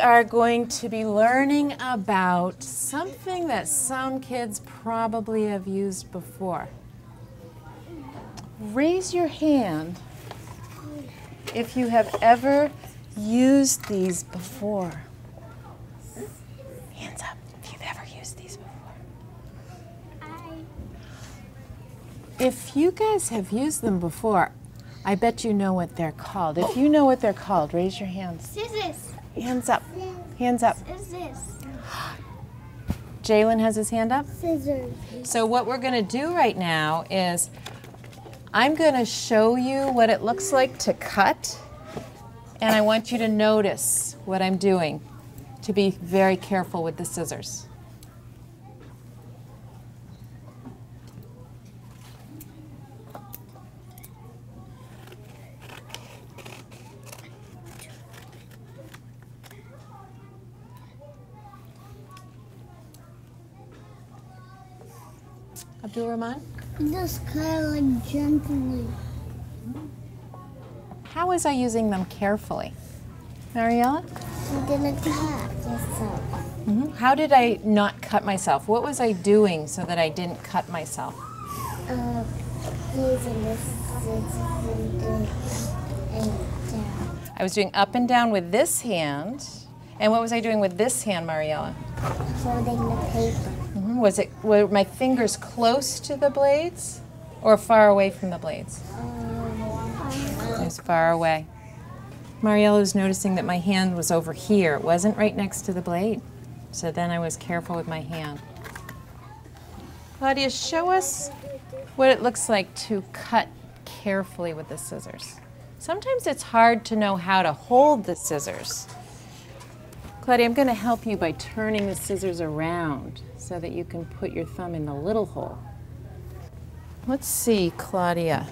are going to be learning about something that some kids probably have used before. Raise your hand if you have ever used these before. Hands up if you've ever used these before. If you guys have used them before, I bet you know what they're called. If you know what they're called, raise your hands. Scissors. Hands up. Hands up. Scissors. Jalen has his hand up. Scissors. So what we're going to do right now is I'm going to show you what it looks like to cut. And I want you to notice what I'm doing to be very careful with the scissors. Abdul Rahman, Just kind of like gently. how was I using them carefully? Mariella? I'm gonna cut yourself. Mhm. How did I not cut myself? What was I doing so that I didn't cut myself? Uh, using this and down. I was doing up and down with this hand. And what was I doing with this hand, Mariella? Holding the paper. Was it were my fingers close to the blades or far away from the blades? It was far away. Mariella was noticing that my hand was over here. It wasn't right next to the blade. So then I was careful with my hand. Claudia, show us what it looks like to cut carefully with the scissors. Sometimes it's hard to know how to hold the scissors. Claudia, I'm going to help you by turning the scissors around so that you can put your thumb in the little hole. Let's see, Claudia.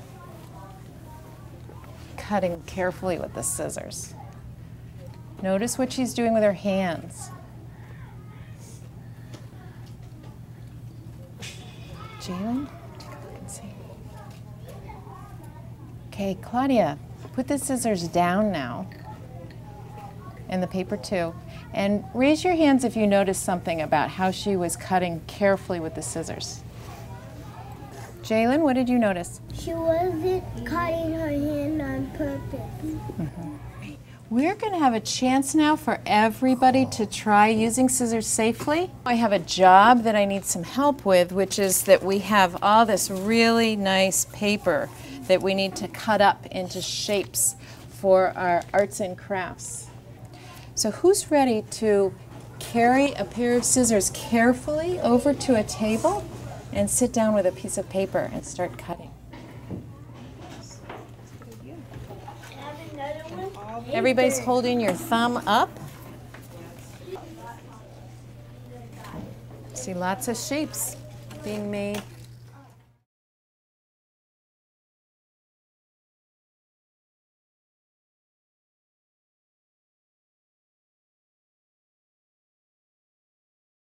Cutting carefully with the scissors. Notice what she's doing with her hands. Jalen, take a look and see. Okay, Claudia, put the scissors down now and the paper too. And raise your hands if you noticed something about how she was cutting carefully with the scissors. Jalen, what did you notice? She wasn't cutting her hand on purpose. Mm-hmm. We're going to have a chance now for everybody to try using scissors safely. I have a job that I need some help with, which is that we have all this really nice paper that we need to cut up into shapes for our arts and crafts. So who's ready to carry a pair of scissors carefully over to a table and sit down with a piece of paper and start cutting? Everybody's holding your thumb up. See lots of shapes being made